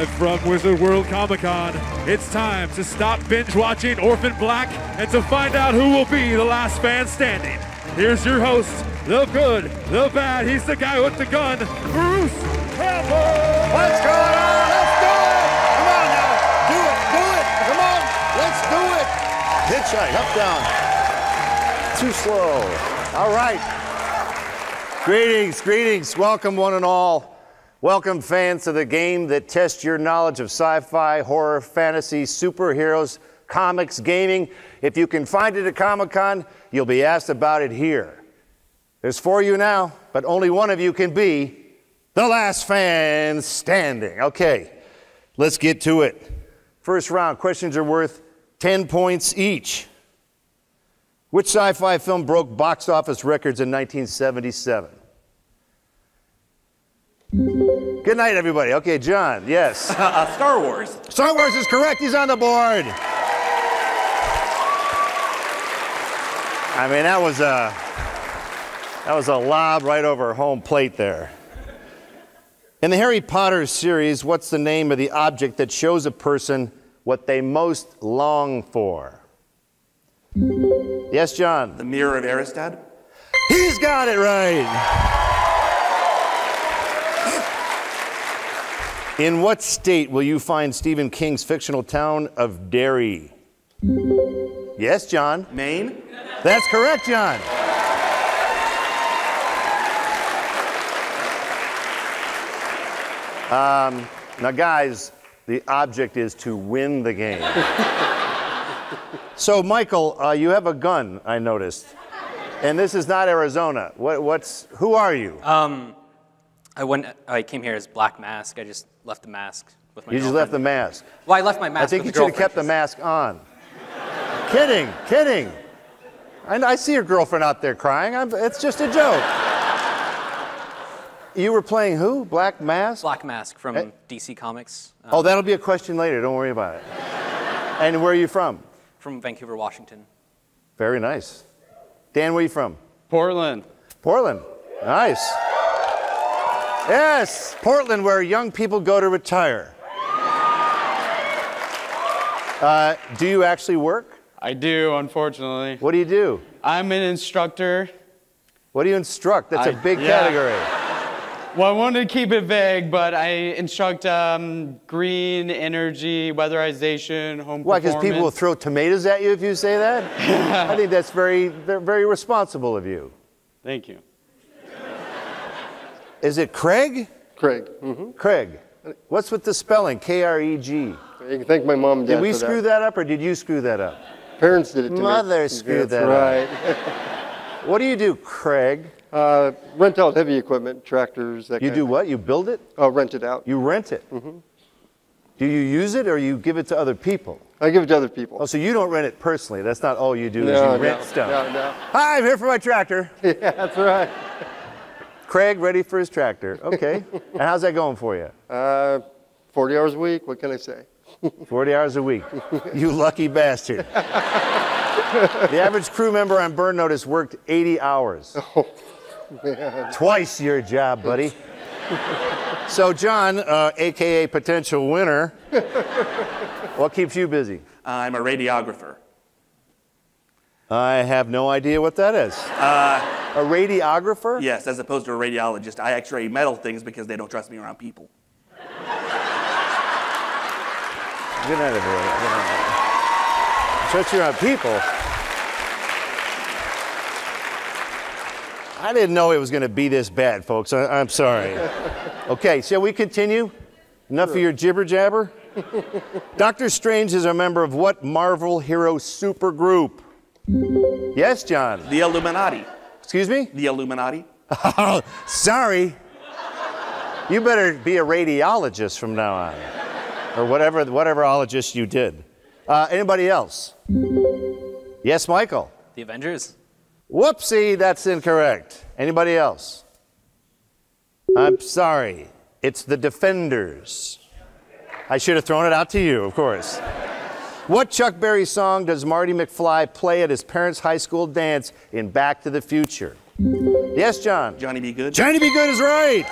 Live from Wizard World Comic Con, it's time to stop binge watching Orphan Black and to find out who will be the last fan standing. Here's your host, the good, the bad, he's the guy with the gun, Bruce Campbell! What's going on? Let's do it! Come on now. Do it. Do it. Come on. Let's do it. Hitchhike. Up, down. Too slow. All right. Greetings, greetings. Welcome, one and all. Welcome, fans, to the game that tests your knowledge of sci fi, horror, fantasy, superheroes, comics, gaming. If you can find it at Comic Con, you'll be asked about it here. There's four of you now, but only one of you can be the last fan standing. Okay, let's get to it. First round, questions are worth 10 points each. Which sci fi film broke box office records in 1977? Good night, everybody. Okay, John, yes. Uh, Star Wars. Star Wars is correct. He's on the board. I mean, that was a that was a lob right over home plate there. In the Harry Potter series, what's the name of the object that shows a person what they most long for? Yes, John. The Mirror of Erised. He's got it right. In what state will you find Stephen King's fictional town of Derry? Yes, John. Maine. That's correct, John. Um, now, guys, the object is to win the game. so, Michael, uh, you have a gun, I noticed. And this is not Arizona. What, what's, who are you? Um, I went. I came here as Black Mask. I just left the mask with my. you just left the mask. Well, I left my mask. I think you should have kept the mask on. kidding, kidding. And I see your girlfriend out there crying. I'm, it's just a joke. You were playing who? Black Mask? Black Mask from Eh? DC Comics. Um, Oh, that'll be a question later. Don't worry about it. and where are you from? From Vancouver, Washington. Very nice. Dan, where are you from? Portland. Portland. Nice. Yes, Portland, where young people go to retire. Uh, do you actually work? I do, unfortunately. What do you do? I'm an instructor. What do you instruct? That's a I- big yeah. category. Well, I wanted to keep it vague, but I instruct um, green energy, weatherization, home Why? Because people will throw tomatoes at you if you say that? I think that's very, very very responsible of you. Thank you. Is it Craig? Craig. hmm Craig. What's with the spelling? K R E G. You can thank my mom Did we screw that up or did you screw that up? Parents did it to me. Mother screwed that up. That's that right. What do you do, Craig? Uh, rent out heavy equipment, tractors, that You do what? You build it? Oh, rent it out. You rent it? Mm-hmm. Do you use it or you give it to other people? I give it to other people. Oh, so you don't rent it personally. That's not all you do is no, you rent stuff. No, no. Hi, I'm here for my tractor. Yeah, that's right. Craig, ready for his tractor. Okay. and how's that going for you? Uh, 40 hours a week, what can I say? 40 hours a week. You lucky bastard. the average crew member on Burn Notice worked 80 hours. Oh, Man. Twice your job, buddy. so, John, uh, AKA potential winner, what keeps you busy? I'm a radiographer. I have no idea what that is. Uh, a radiographer? Yes, as opposed to a radiologist. I X-ray metal things because they don't trust me around people. Good night, everyone. Good night. Trust you on people. I didn't know it was going to be this bad, folks. I, I'm sorry. Okay, shall we continue? Enough of your jibber jabber? Doctor Strange is a member of what Marvel hero supergroup? Yes, John. The Illuminati. Excuse me? The Illuminati. Oh, sorry. You better be a radiologist from now on, or whatever whatever ologist you did. Uh, anybody else? Yes, Michael. The Avengers. Whoopsie, that's incorrect. Anybody else? I'm sorry. It's the Defenders. I should have thrown it out to you, of course. What Chuck Berry song does Marty McFly play at his parents' high school dance in Back to the Future? Yes, John. Johnny B. Goode. Johnny B. Goode is right.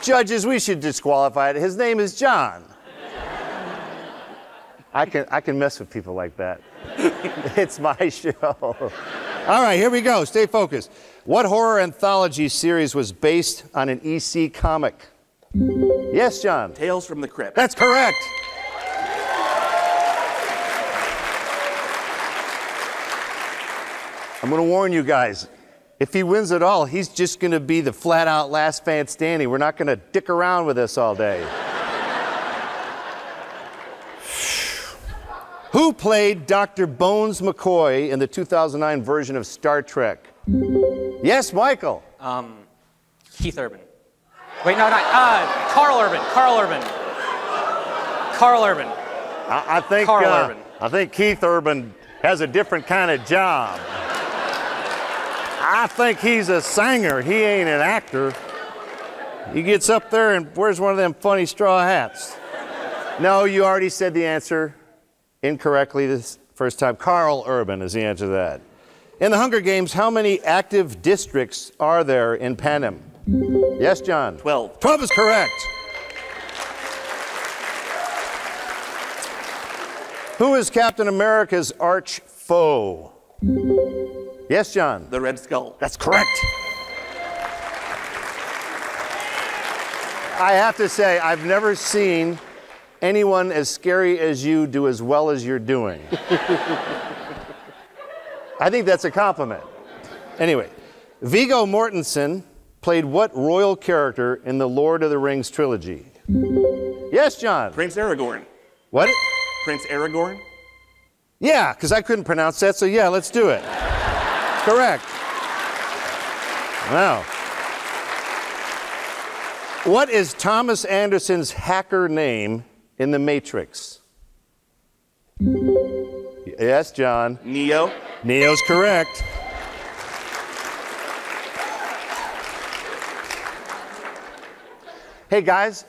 Judges, we should disqualify it. His name is John. I can, I can mess with people like that. it's my show. All right, here we go. Stay focused. What horror anthology series was based on an EC comic? Yes, John. Tales from the Crypt. That's correct. I'm going to warn you guys. If he wins it all, he's just going to be the flat out last fan standing. We're not going to dick around with this all day. Who played Dr. Bones McCoy in the 2009 version of Star Trek? Yes, Michael. Um, Keith Urban. Wait, no, not uh, Karl Urban. Karl Urban. Karl Urban. I, I think Karl uh, Urban. I think Keith Urban has a different kind of job. I think he's a singer. He ain't an actor. He gets up there and wears one of them funny straw hats. No, you already said the answer incorrectly this first time. Karl Urban is the answer to that. In the Hunger Games, how many active districts are there in Panem? Yes, John. 12. 12 is correct. Who is Captain America's arch foe? Yes, John. The Red Skull. That's correct. I have to say, I've never seen anyone as scary as you do as well as you're doing. I think that's a compliment. Anyway, Viggo Mortensen played what royal character in the Lord of the Rings trilogy? Yes, John. Prince Aragorn. What? Prince Aragorn. Yeah, because I couldn't pronounce that, so yeah, let's do it. Correct. Wow. What is Thomas Anderson's hacker name in The Matrix? Yes, John. Neo. Neo's correct. Hey guys,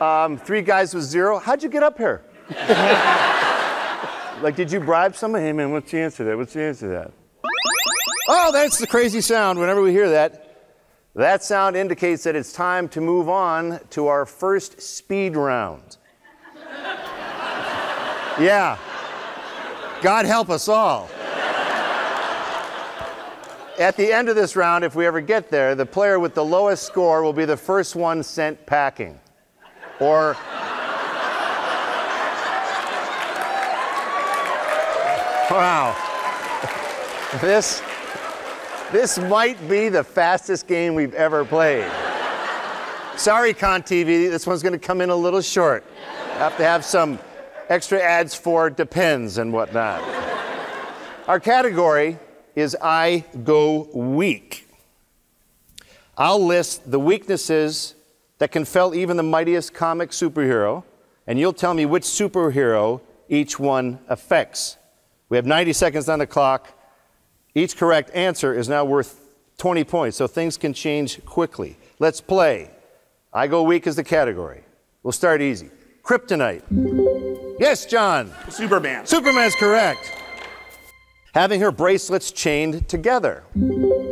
um, three guys with zero. How'd you get up here? like, did you bribe someone? Hey man, what's the answer to that? What's the answer to that? Oh, that's the crazy sound. Whenever we hear that, that sound indicates that it's time to move on to our first speed round. yeah. God help us all. At the end of this round, if we ever get there, the player with the lowest score will be the first one sent packing. Or. Wow. This, this might be the fastest game we've ever played. Sorry, CONtv, this one's going to come in a little short. Have to have some extra ads for depends and whatnot. Our category is I go weak. I'll list the weaknesses that can fell even the mightiest comic superhero, and you'll tell me which superhero each one affects. We have 90 seconds on the clock. Each correct answer is now worth 20 points, so things can change quickly. Let's play. I go weak as the category. We'll start easy. Kryptonite. Yes, John. Superman. Superman's correct. Having her bracelets chained together.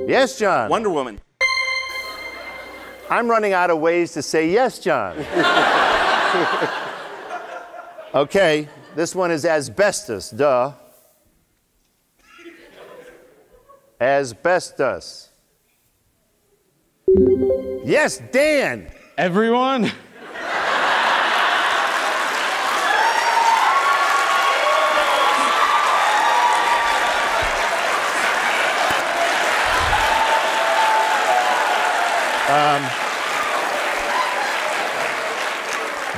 Yes, John. Wonder Woman. I'm running out of ways to say yes, John. okay, this one is asbestos, duh. Asbestos. Yes, Dan. Everyone?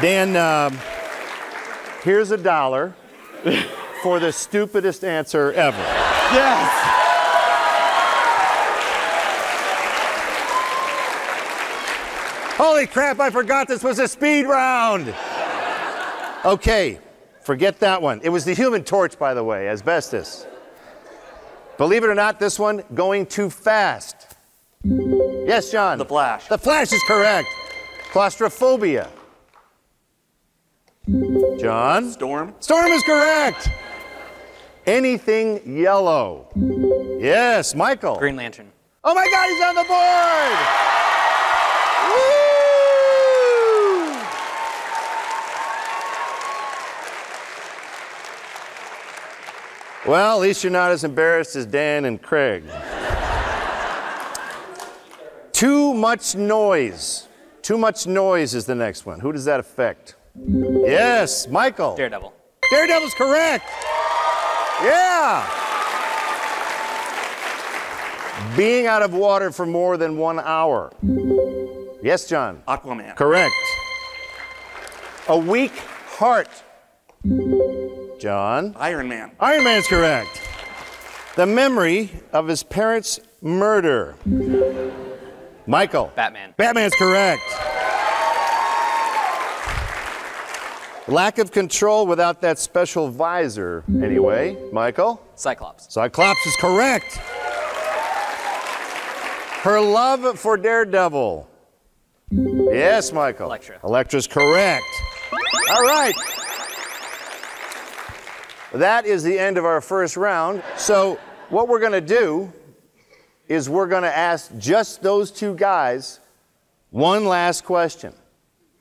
Dan, um, here's a dollar for the stupidest answer ever. Yes. Holy crap, I forgot this was a speed round. Okay, forget that one. It was the human torch, by the way, asbestos. Believe it or not, this one going too fast. Yes, John. The Flash. The Flash is correct. Claustrophobia. John? Storm. Storm is correct. Anything yellow. Yes, Michael. Green Lantern. Oh my God, he's on the board! Well, at least you're not as embarrassed as Dan and Craig. Too much noise. Too much noise is the next one. Who does that affect? Yes, Michael. Daredevil. Daredevil's correct. Yeah. Being out of water for more than one hour. Yes, John. Aquaman. Correct. A weak heart. John. Iron Man. Iron Man's correct. The memory of his parents' murder. Michael. Batman. Batman's correct. Lack of control without that special visor, anyway. Michael? Cyclops. Cyclops is correct. Her love for Daredevil. Yes, Michael. Elektra. Elektra's correct. All right. That is the end of our first round. So, what we're going to do is we're going to ask just those two guys one last question.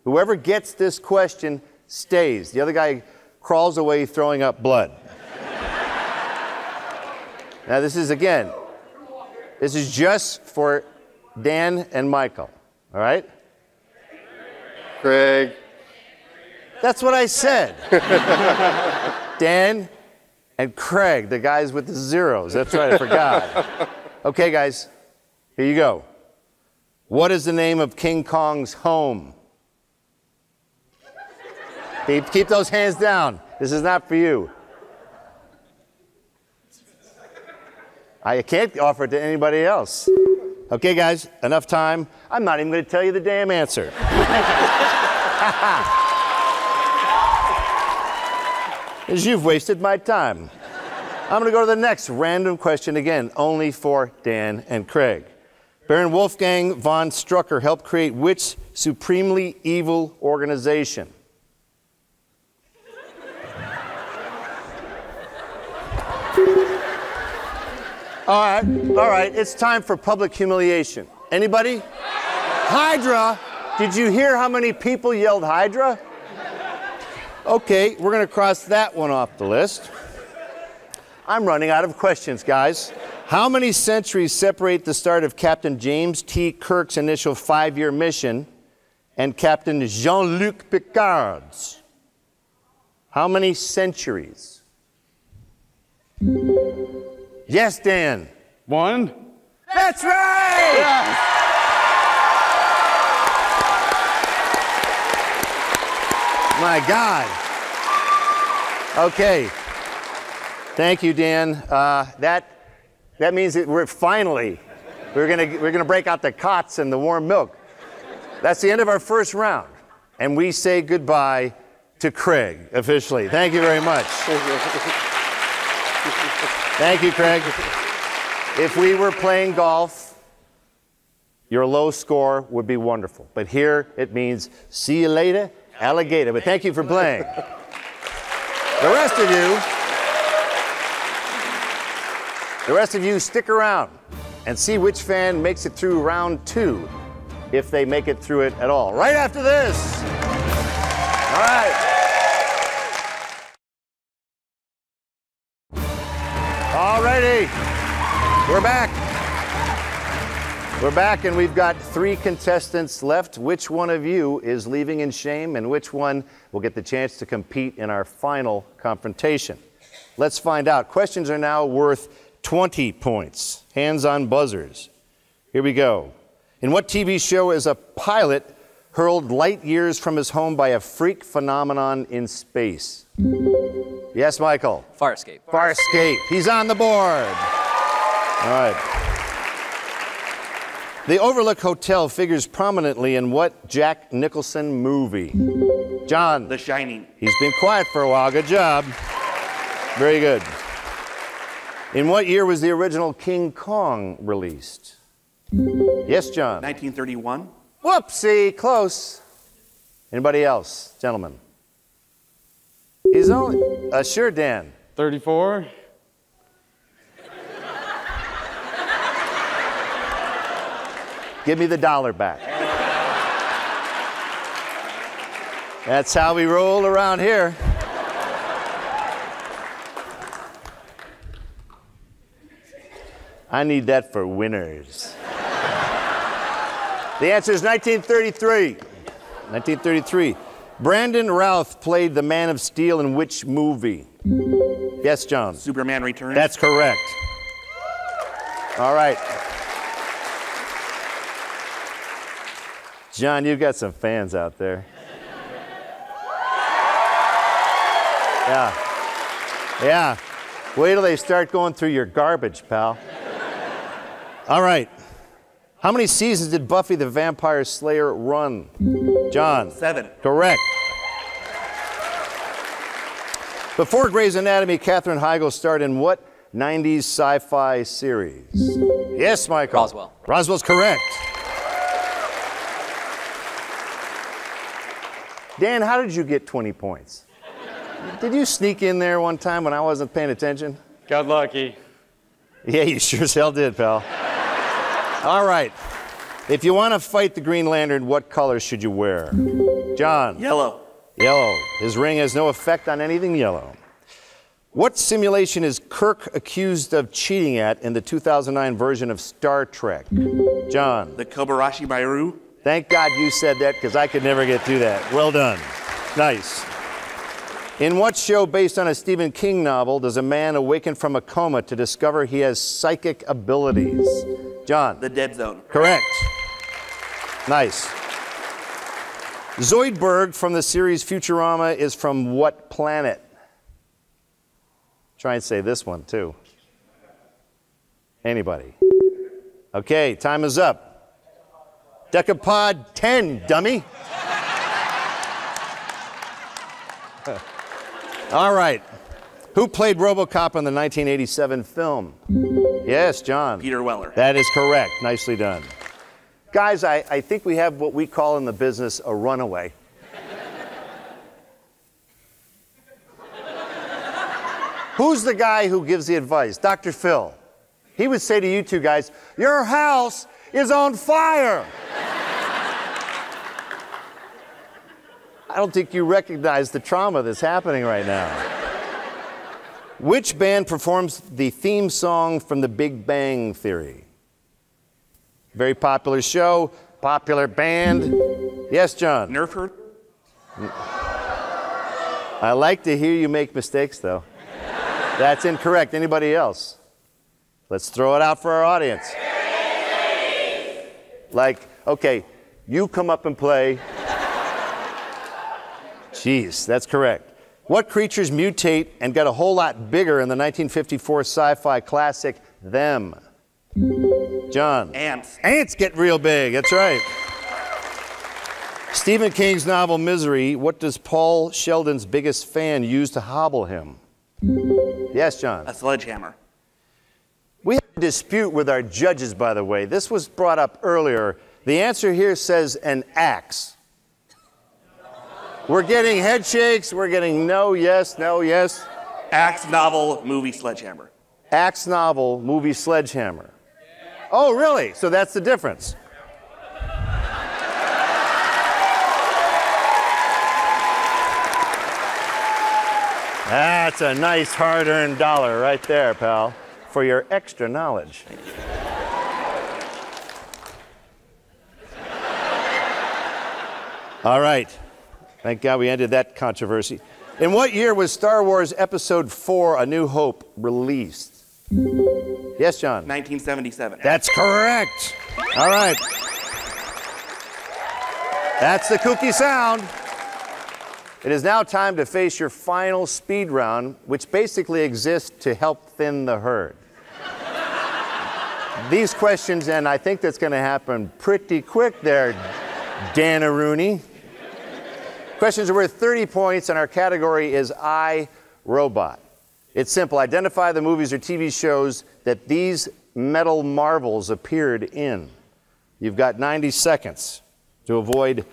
Whoever gets this question stays. The other guy crawls away throwing up blood. now, this is again, this is just for Dan and Michael. All right? Craig. That's what I said. Dan and Craig, the guys with the zeros. That's right, I forgot. Okay, guys, here you go. What is the name of King Kong's home? Keep, keep those hands down. This is not for you. I can't offer it to anybody else. Okay, guys, enough time. I'm not even going to tell you the damn answer. As you've wasted my time. I'm going to go to the next random question again, only for Dan and Craig. Baron Wolfgang von Strucker helped create which supremely evil organization? All right, all right, it's time for public humiliation. Anybody? Hydra! Did you hear how many people yelled Hydra? Okay, we're going to cross that one off the list. I'm running out of questions, guys. How many centuries separate the start of Captain James T. Kirk's initial five year mission and Captain Jean Luc Picard's? How many centuries? Yes, Dan. One. That's right! My God. Okay. Thank you, Dan. Uh, that, that means that we're finally, we're gonna, we're gonna break out the cots and the warm milk. That's the end of our first round. And we say goodbye to Craig officially. Thank you very much. Thank you, Craig. If we were playing golf, your low score would be wonderful. But here it means see you later, alligator. But thank you for playing. The rest of you, the rest of you stick around and see which fan makes it through round two, if they make it through it at all. Right after this. All right. Alrighty, we're back. We're back, and we've got three contestants left. Which one of you is leaving in shame, and which one will get the chance to compete in our final confrontation? Let's find out. Questions are now worth 20 points. Hands on buzzers. Here we go. In what TV show is a pilot hurled light years from his home by a freak phenomenon in space? Yes, Michael. Farscape. Farscape. He's on the board. All right. The Overlook Hotel figures prominently in what Jack Nicholson movie? John. The Shining. He's been quiet for a while. Good job. Very good. In what year was the original King Kong released? Yes, John. 1931. Whoopsie, close. Anybody else, gentlemen? He's only. Uh, sure, Dan. 34. Give me the dollar back. That's how we roll around here. I need that for winners. the answer is 1933. 1933. Brandon Routh played the Man of Steel in which movie? Yes, John. Superman Returns. That's correct. All right. John, you've got some fans out there. Yeah. Yeah. Wait till they start going through your garbage, pal. All right. How many seasons did Buffy the Vampire Slayer run? John. seven. Correct. Before Grey's Anatomy, Katherine Heigl starred in what 90s sci fi series? Yes, Michael. Roswell. Roswell's correct. Dan, how did you get 20 points? Did you sneak in there one time when I wasn't paying attention? Got lucky. Yeah, you sure as hell did, pal. All right. If you want to fight the Green Lantern, what color should you wear? John. Yellow. Yellow. His ring has no effect on anything yellow. What simulation is Kirk accused of cheating at in the 2009 version of Star Trek? John. The Kobayashi Maru. Thank God you said that because I could never get through that. Well done. Nice. In what show based on a Stephen King novel does a man awaken from a coma to discover he has psychic abilities? John. The Dead Zone. Correct. Nice. Zoidberg from the series Futurama is from what planet? Try and say this one too. Anybody? Okay, time is up. Decapod 10, dummy. All right. Who played Robocop in the 1987 film? Yes, John. Peter Weller. That is correct. Nicely done. Guys, I, I think we have what we call in the business a runaway. Who's the guy who gives the advice? Dr. Phil. He would say to you two guys, Your house is on fire. I don't think you recognize the trauma that's happening right now. Which band performs the theme song from The Big Bang Theory? Very popular show, popular band. Yes, John. Nerf Herder. I like to hear you make mistakes, though. That's incorrect. Anybody else? Let's throw it out for our audience. Like, okay, you come up and play. Jeez, that's correct. What creatures mutate and get a whole lot bigger in the 1954 sci fi classic Them? John. Ants. Ants get real big, that's right. Stephen King's novel Misery, what does Paul Sheldon's biggest fan use to hobble him? Yes, John. A sledgehammer. We have a dispute with our judges, by the way. This was brought up earlier. The answer here says an axe. We're getting head shakes. We're getting no, yes, no, yes. Axe novel movie sledgehammer. Axe novel, movie Sledgehammer. Oh, really? So that's the difference. That's a nice hard earned dollar right there, pal, for your extra knowledge. All right. Thank God we ended that controversy. In what year was Star Wars Episode 4 A New Hope released? Yes, John. 1977. That's correct. All right. That's the kooky sound. It is now time to face your final speed round, which basically exists to help thin the herd. These questions, and I think that's going to happen pretty quick there, Dana Rooney. Questions are worth 30 points, and our category is I, Robot. It's simple. Identify the movies or TV shows that these metal marvels appeared in. You've got 90 seconds to avoid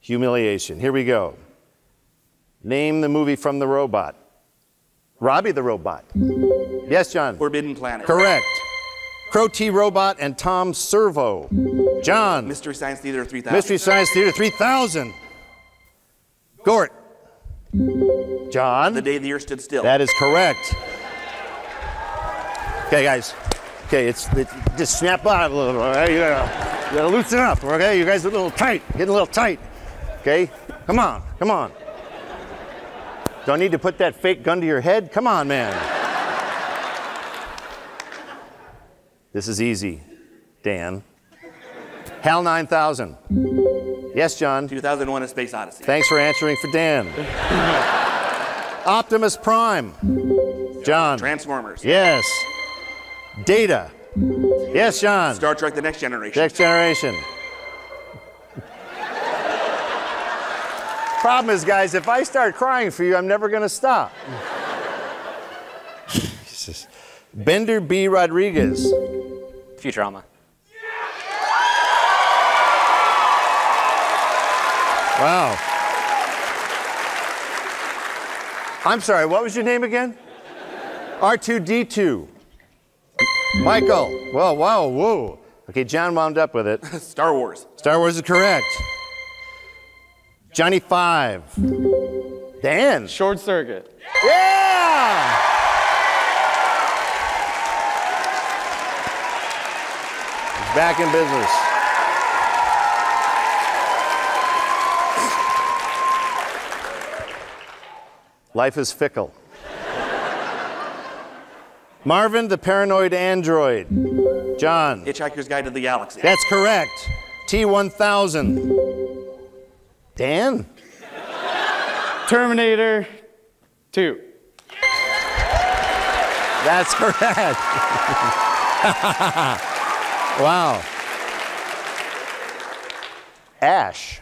humiliation. Here we go. Name the movie from the robot. Robby the robot. Yes, John. Forbidden Planet. Correct. Crow T Robot and Tom Servo. John. Mystery Science Theater 3000. Mystery Science Theater 3000. Gort. John. The Day the Earth Stood Still. That is correct. Okay, guys. Okay, it's it, just snap out a little. All right, you gotta, you gotta loosen up. Okay, you guys are a little tight, getting a little tight. Okay, come on, come on. Don't need to put that fake gun to your head. Come on, man. This is easy, Dan. HAL 9000. Yes, John. 2001: A Space Odyssey. Thanks for answering for Dan. Optimus Prime. John. Transformers. Yes. Data. Yes, John. Star Trek: The Next Generation. Next generation. Problem is, guys, if I start crying for you, I'm never going to stop. Jesus. Bender B. Rodriguez. Futurama. Wow. I'm sorry, what was your name again? R2D2. Michael. Whoa, wow, whoa. Okay, John wound up with it. Star Wars. Star Wars is correct. Johnny Five. Dan. Short circuit. Yeah! He's back in business. Life is fickle. Marvin, the paranoid android. John. Hitchhiker's Guide to the Galaxy. That's correct. T1000. Dan? Terminator 2. That's correct. wow. Ash.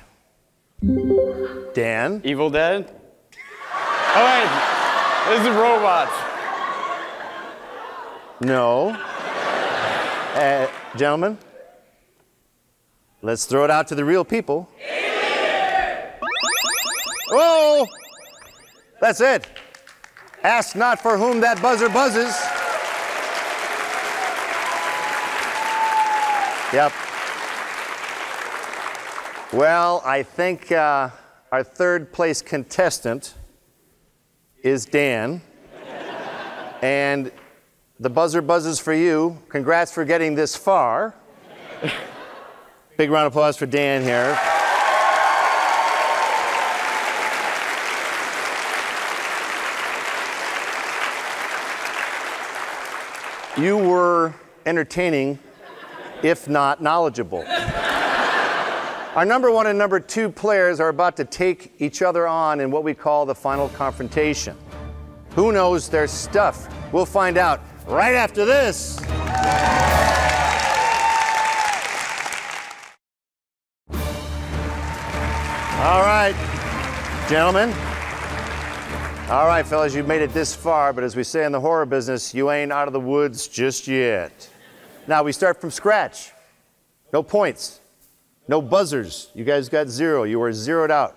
Dan? Evil Dead. Oh wait, this is robots. No. Uh, gentlemen, let's throw it out to the real people. Oh! That's it. Ask not for whom that buzzer buzzes. Yep. Well, I think uh, our third place contestant is Dan. and the buzzer buzzes for you. Congrats for getting this far. Big round of applause for Dan here. You were entertaining, if not knowledgeable. Our number one and number two players are about to take each other on in what we call the final confrontation. Who knows their stuff? We'll find out right after this. All right, gentlemen. All right, fellas, you've made it this far, but as we say in the horror business, you ain't out of the woods just yet. Now we start from scratch. No points, no buzzers. You guys got zero. You were zeroed out.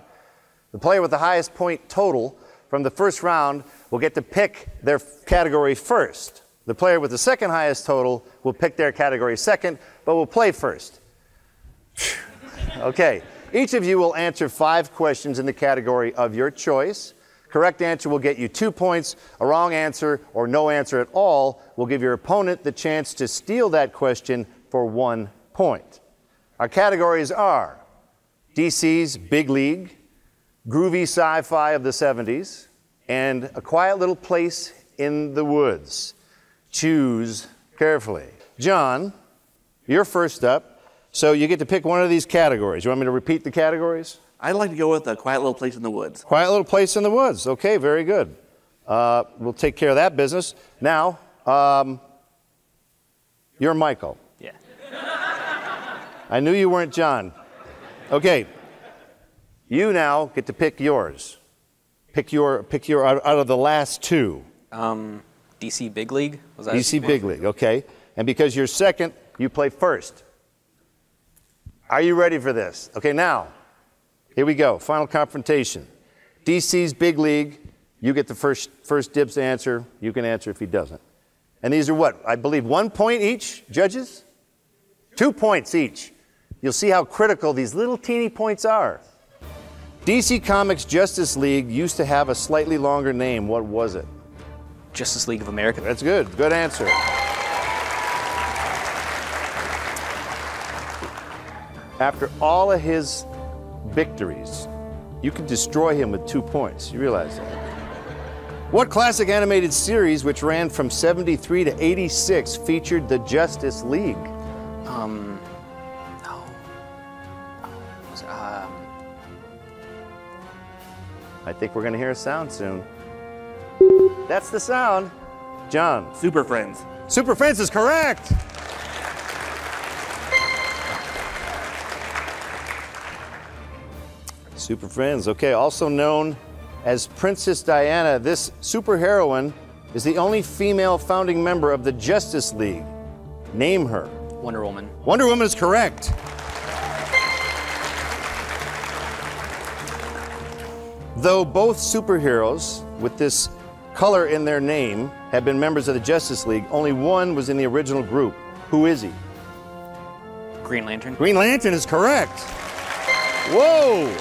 The player with the highest point total from the first round will get to pick their category first. The player with the second highest total will pick their category second, but will play first. okay, each of you will answer five questions in the category of your choice. Correct answer will get you two points. A wrong answer or no answer at all will give your opponent the chance to steal that question for one point. Our categories are DC's Big League, groovy sci fi of the 70s, and A Quiet Little Place in the Woods. Choose carefully. John, you're first up, so you get to pick one of these categories. You want me to repeat the categories? I'd like to go with a quiet little place in the woods. Quiet little place in the woods. Okay, very good. Uh, we'll take care of that business. Now, um, you're Michael. I knew you weren't John. Okay, you now get to pick yours. Pick your pick your out, out of the last two. Um, DC Big League. Was that DC Big League. Okay, and because you're second, you play first. Are you ready for this? Okay, now here we go. Final confrontation. DC's Big League. You get the first first dibs to answer. You can answer if he doesn't. And these are what? I believe one point each, judges? Two points each. You'll see how critical these little teeny points are. DC Comics Justice League used to have a slightly longer name. What was it? Justice League of America. That's good. Good answer. After all of his victories, you can destroy him with two points. You realize that? What classic animated series, which ran from 73 to 86, featured the Justice League? Um, um, I think we're going to hear a sound soon. That's the sound. John. Super Friends. Super Friends is correct. Super Friends, okay, also known as Princess Diana, this superheroine is the only female founding member of the Justice League. Name her. Wonder Woman. Wonder Woman is correct. Though both superheroes with this color in their name have been members of the Justice League, only one was in the original group. Who is he? Green Lantern. Green Lantern is correct. Whoa!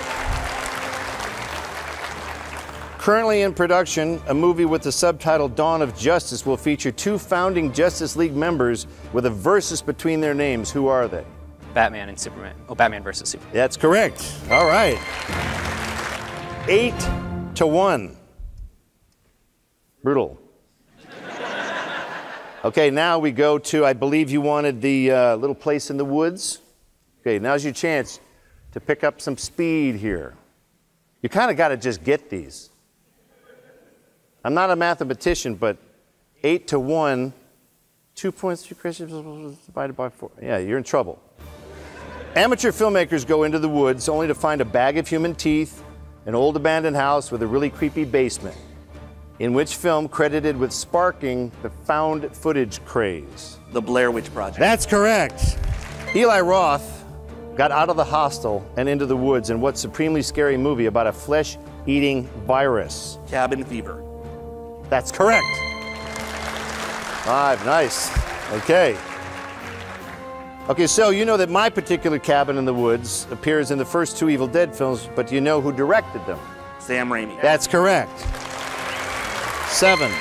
Currently in production, a movie with the subtitle Dawn of Justice will feature two founding Justice League members with a versus between their names. Who are they? Batman and Superman. Oh, Batman versus Superman. That's correct. All right. Eight to one. Brutal. Okay, now we go to, I believe you wanted the uh, little place in the woods. Okay, now's your chance to pick up some speed here. You kind of got to just get these. I'm not a mathematician, but eight to one, two points, two questions divided by four. Yeah, you're in trouble. Amateur filmmakers go into the woods only to find a bag of human teeth, an old abandoned house with a really creepy basement, in which film credited with sparking the found footage craze. The Blair Witch Project. That's correct. Eli Roth got out of the hostel and into the woods in what supremely scary movie about a flesh eating virus? Cabin Fever. That's correct. Five, nice. Okay. Okay, so you know that my particular cabin in the woods appears in the first two Evil Dead films, but do you know who directed them? Sam Raimi. That's correct. Seven.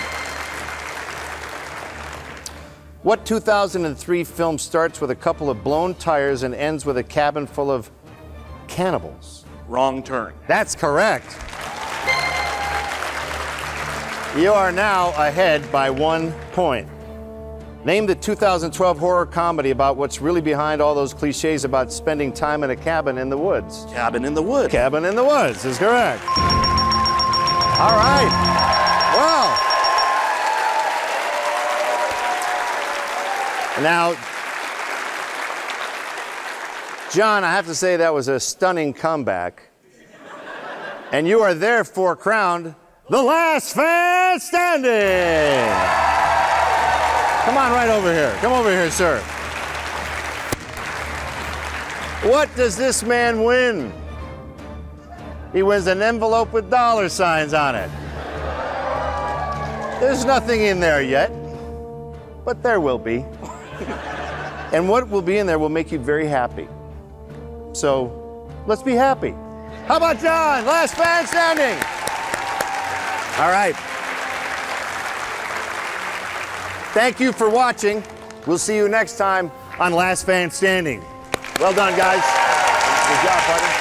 What 2003 film starts with a couple of blown tires and ends with a cabin full of cannibals? Wrong Turn. That's correct. You are now ahead by one point. Name the 2012 horror comedy about what's really behind all those cliches about spending time in a cabin in the woods. Cabin in the Woods. Cabin in the Woods is correct. All right. Wow. Now, John, I have to say that was a stunning comeback. And you are therefore crowned the last fan standing. Come on right over here. Come over here, sir. What does this man win? He wins an envelope with dollar signs on it. There's nothing in there yet, but there will be. and what will be in there will make you very happy. So let's be happy. How about John? Last fan standing. All right. Thank you for watching. We'll see you next time on Last Fan Standing. Well done, guys. Good job, buddy.